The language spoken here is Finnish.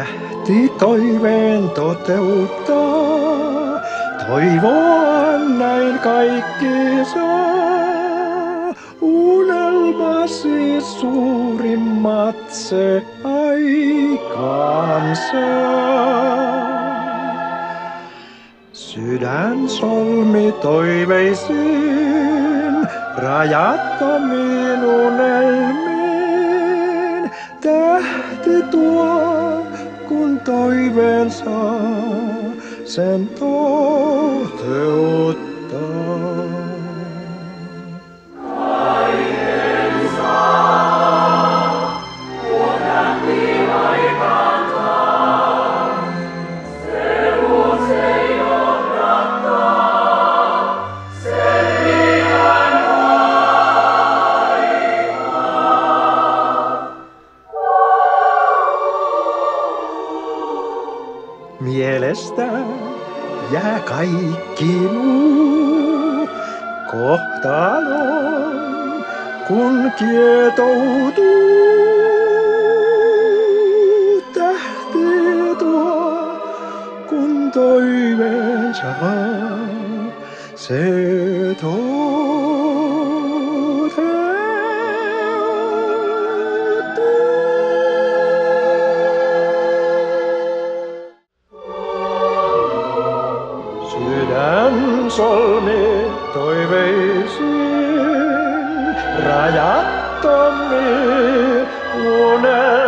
Tähti toiveen toteuttaa, toivoa näin kaikki saa. Unelmasi suurimmat se aikansa. Sydän solmi toiveisiin, rajattomiin unelmiin. Tähti tuo, kun toiveen saa, sen toteuttaa. Mielestä jää kaikki muu kohtaloon, kun kietoutuu. Tähti tuo, kun toiveensa se toteutuu. Sydän solmi toiveisiin rajattomiin unen.